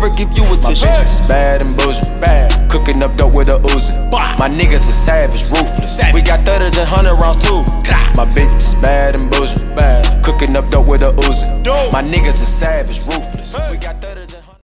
never give you attention. My bitch is bad and bullshit. Bad. Cooking up dope with a Uzi. My niggas are savage, ruthless. We got 30s and 100 rounds too. My bitch is bad and bullshit. Bad. Cooking up dope with a Uzi. My niggas are savage, ruthless.